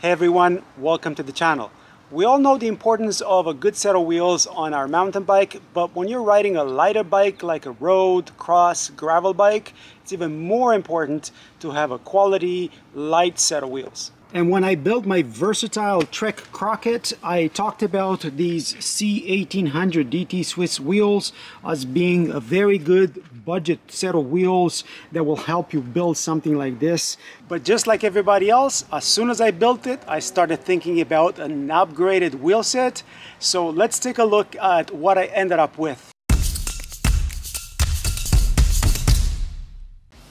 Hey everyone, welcome to the channel. We all know the importance of a good set of wheels on our mountain bike, but when you're riding a lighter bike like a road, cross, gravel bike, it's even more important to have a quality, light set of wheels. And when I built my versatile Trek Crockett, I talked about these C1800 DT Swiss wheels as being a very good budget set of wheels that will help you build something like this. But just like everybody else, as soon as I built it, I started thinking about an upgraded wheel set. So let's take a look at what I ended up with.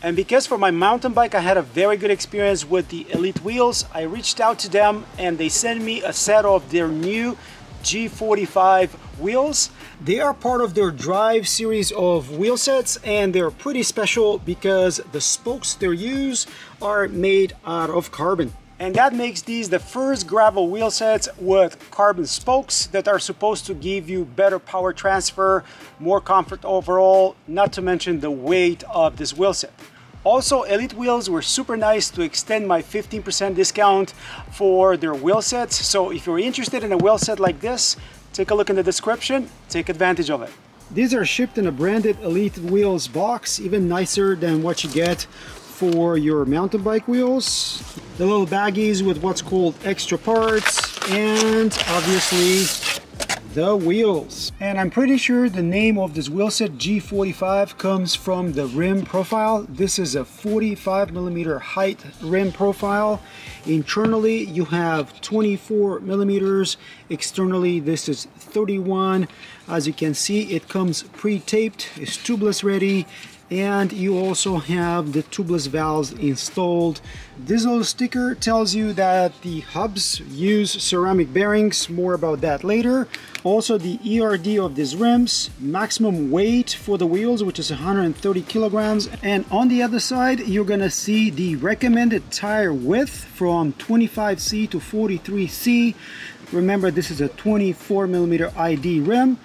And because for my mountain bike I had a very good experience with the Elite wheels, I reached out to them and they sent me a set of their new G45 wheels. They are part of their Drive series of wheel sets and they're pretty special because the spokes they use are made out of carbon. And that makes these the first gravel wheel sets with carbon spokes that are supposed to give you better power transfer, more comfort overall, not to mention the weight of this wheel set. Also, Elite Wheels were super nice to extend my 15% discount for their wheel sets. So if you're interested in a wheel set like this, take a look in the description, take advantage of it. These are shipped in a branded Elite Wheels box, even nicer than what you get for your mountain bike wheels. The little baggies with what's called extra parts and obviously the wheels. And I'm pretty sure the name of this wheel set G45 comes from the rim profile. This is a 45 millimeter height rim profile. Internally you have 24 millimeters. Externally this is 31. As you can see it comes pre-taped, it's tubeless ready and you also have the tubeless valves installed. This little sticker tells you that the hubs use ceramic bearings, more about that later. Also the ERD of these rims, maximum weight for the wheels which is 130 kilograms and on the other side you're gonna see the recommended tire width from 25C to 43C. Remember this is a 24 millimeter ID rim.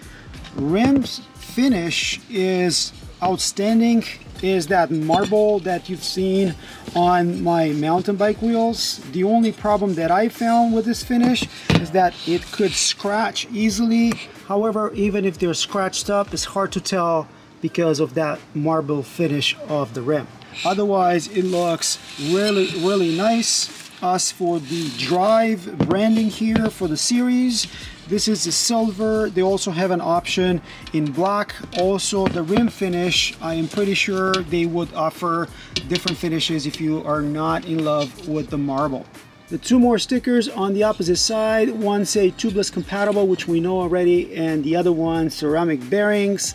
Rims finish is outstanding is that marble that you've seen on my mountain bike wheels. The only problem that I found with this finish is that it could scratch easily. However, even if they're scratched up, it's hard to tell because of that marble finish of the rim. Otherwise, it looks really, really nice. As for the drive branding here for the series, this is the silver. They also have an option in black. Also the rim finish, I am pretty sure they would offer different finishes if you are not in love with the marble. The two more stickers on the opposite side, one say tubeless compatible, which we know already, and the other one ceramic bearings.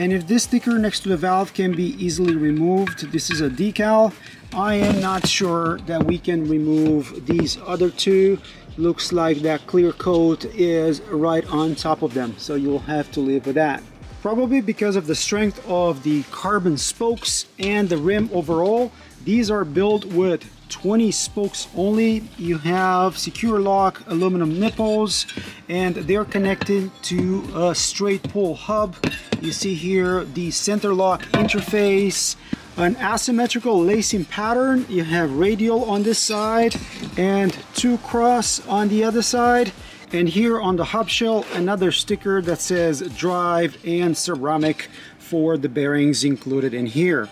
And if this sticker next to the valve can be easily removed, this is a decal. I am not sure that we can remove these other two looks like that clear coat is right on top of them so you'll have to live with that probably because of the strength of the carbon spokes and the rim overall these are built with 20 spokes only you have secure lock aluminum nipples and they're connected to a straight pull hub you see here the center lock interface an asymmetrical lacing pattern. You have radial on this side and two cross on the other side. And here on the hub shell, another sticker that says drive and ceramic for the bearings included in here.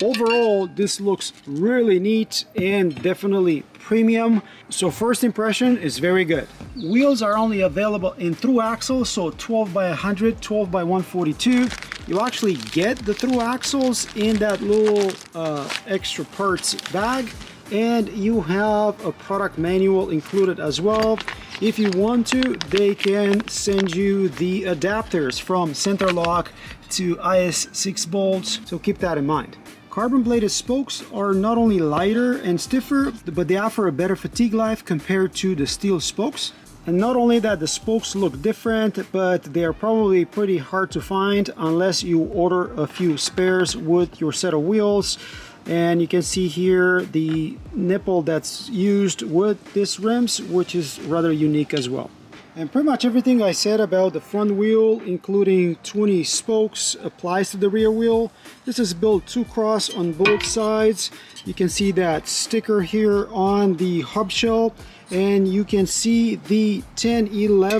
Overall, this looks really neat and definitely premium. So first impression is very good. Wheels are only available in through axle, so 12 by 100, 12 by 142 you actually get the through axles in that little uh, extra parts bag and you have a product manual included as well if you want to they can send you the adapters from center lock to IS6 bolts so keep that in mind Carbon bladed spokes are not only lighter and stiffer, but they offer a better fatigue life compared to the steel spokes. And not only that, the spokes look different, but they are probably pretty hard to find unless you order a few spares with your set of wheels. And you can see here the nipple that's used with these rims, which is rather unique as well. And pretty much everything I said about the front wheel, including 20 spokes, applies to the rear wheel. This is built two cross on both sides. You can see that sticker here on the hub shell and you can see the 1011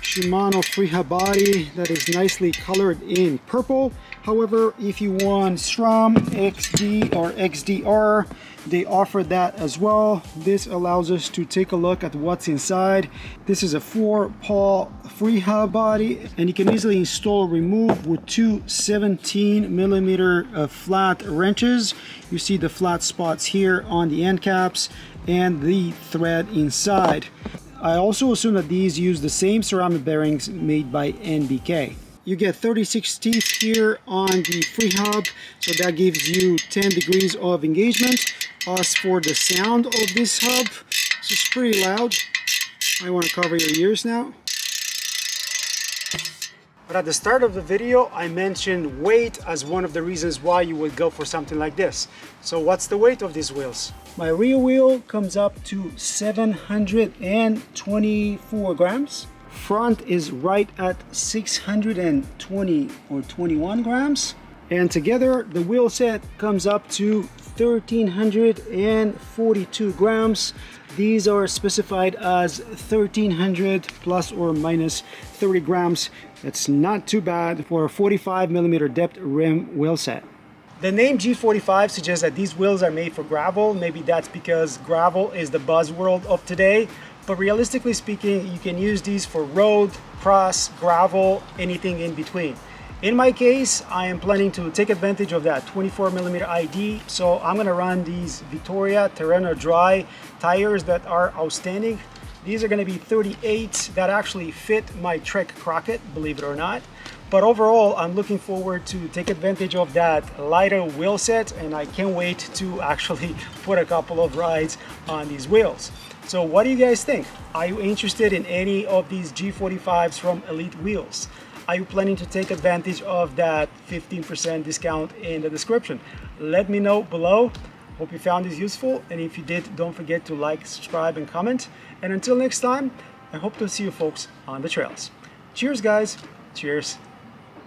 Shimano Freehub body that is nicely colored in purple. However, if you want SRAM XD or XDR, they offer that as well. This allows us to take a look at what's inside. This is a four pawl Freehub body and you can easily install or remove with two 17 millimeter uh, flat wrenches. You see the flat spots here on the end caps and the thread inside. I also assume that these use the same ceramic bearings made by NBK. You get 36 teeth here on the Freehub, so that gives you 10 degrees of engagement. As for the sound of this hub, this is pretty loud. I want to cover your ears now. But at the start of the video, I mentioned weight as one of the reasons why you would go for something like this. So what's the weight of these wheels? My rear wheel comes up to 724 grams. Front is right at 620 or 21 grams. And together, the wheel set comes up to 1342 grams. These are specified as 1300 plus or minus 30 grams. That's not too bad for a 45 millimeter depth rim wheel set. The name G45 suggests that these wheels are made for gravel. Maybe that's because gravel is the buzzword of today. But realistically speaking, you can use these for road, cross, gravel, anything in between. In my case, I am planning to take advantage of that 24 millimeter ID. So I'm gonna run these Vittoria Terreno Dry tires that are outstanding. These are gonna be 38s that actually fit my Trek Crockett, believe it or not. But overall, I'm looking forward to take advantage of that lighter wheel set and I can't wait to actually put a couple of rides on these wheels. So what do you guys think? Are you interested in any of these G45s from Elite Wheels? Are you planning to take advantage of that 15% discount in the description? Let me know below. Hope you found this useful. And if you did, don't forget to like, subscribe, and comment. And until next time, I hope to see you folks on the trails. Cheers, guys. Cheers.